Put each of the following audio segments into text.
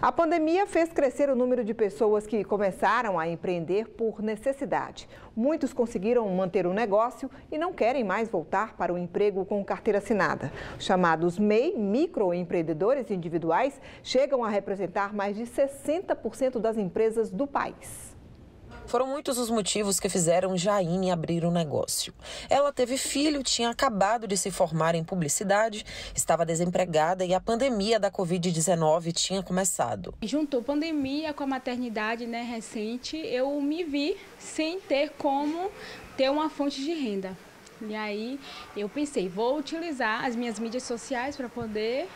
A pandemia fez crescer o número de pessoas que começaram a empreender por necessidade. Muitos conseguiram manter o negócio e não querem mais voltar para o emprego com carteira assinada. Chamados MEI, microempreendedores individuais, chegam a representar mais de 60% das empresas do país. Foram muitos os motivos que fizeram Jaine abrir o um negócio. Ela teve filho, tinha acabado de se formar em publicidade, estava desempregada e a pandemia da Covid-19 tinha começado. Juntou pandemia com a maternidade né, recente, eu me vi sem ter como ter uma fonte de renda. E aí eu pensei, vou utilizar as minhas mídias sociais para poder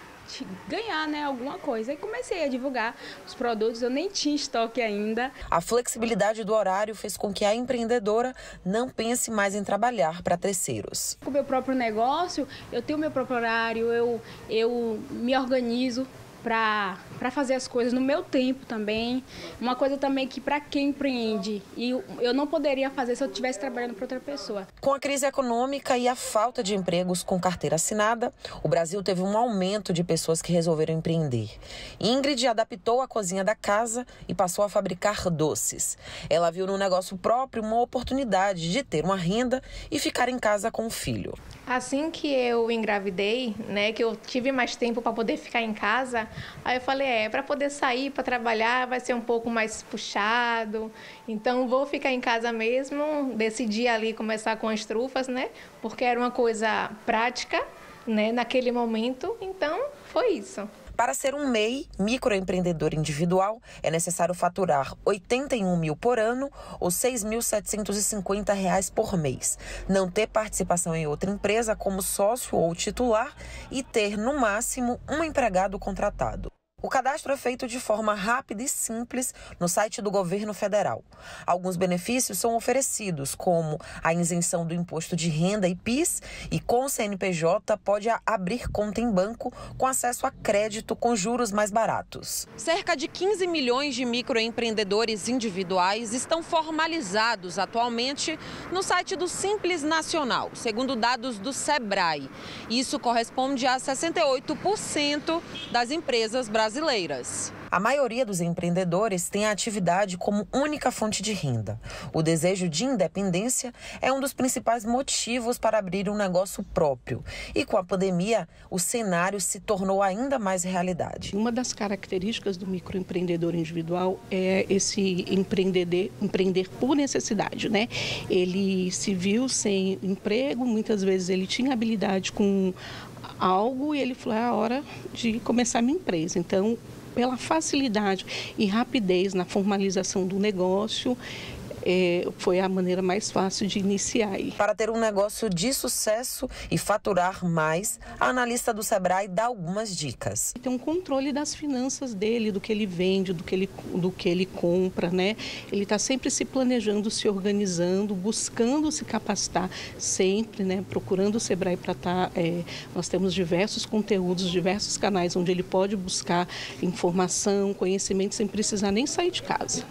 ganhar né, alguma coisa. E comecei a divulgar os produtos, eu nem tinha estoque ainda. A flexibilidade do horário fez com que a empreendedora não pense mais em trabalhar para terceiros. Com o meu próprio negócio, eu tenho meu próprio horário, eu, eu me organizo para fazer as coisas no meu tempo também. Uma coisa também que para quem empreende e eu não poderia fazer se eu estivesse trabalhando para outra pessoa. Com a crise econômica e a falta de empregos com carteira assinada, o Brasil teve um aumento de pessoas que resolveram empreender. Ingrid adaptou a cozinha da casa e passou a fabricar doces. Ela viu no negócio próprio uma oportunidade de ter uma renda e ficar em casa com o filho. Assim que eu engravidei, né, que eu tive mais tempo para poder ficar em casa, aí eu falei, é, para poder sair para trabalhar vai ser um pouco mais puxado. Então vou ficar em casa mesmo, decidi ali começar com as trufas, né? Porque era uma coisa prática, né, naquele momento. Então foi isso. Para ser um MEI, microempreendedor individual, é necessário faturar 81 mil por ano ou 6.750 reais por mês, não ter participação em outra empresa como sócio ou titular e ter, no máximo, um empregado contratado. O cadastro é feito de forma rápida e simples no site do governo federal. Alguns benefícios são oferecidos, como a isenção do imposto de renda e PIS, e com o CNPJ pode abrir conta em banco com acesso a crédito com juros mais baratos. Cerca de 15 milhões de microempreendedores individuais estão formalizados atualmente no site do Simples Nacional, segundo dados do Sebrae. Isso corresponde a 68% das empresas brasileiras brasileiras. A maioria dos empreendedores tem a atividade como única fonte de renda. O desejo de independência é um dos principais motivos para abrir um negócio próprio. E com a pandemia, o cenário se tornou ainda mais realidade. Uma das características do microempreendedor individual é esse empreender, empreender por necessidade, né? Ele se viu sem emprego, muitas vezes ele tinha habilidade com algo e ele falou: é a hora de começar minha empresa. Então, pela facilidade e rapidez na formalização do negócio, é, foi a maneira mais fácil de iniciar. Para ter um negócio de sucesso e faturar mais, a analista do Sebrae dá algumas dicas. Tem um controle das finanças dele, do que ele vende, do que ele, do que ele compra, né? Ele está sempre se planejando, se organizando, buscando se capacitar sempre, né? Procurando o Sebrae para estar. Tá, é, nós temos diversos conteúdos, diversos canais onde ele pode buscar informação, conhecimento sem precisar nem sair de casa.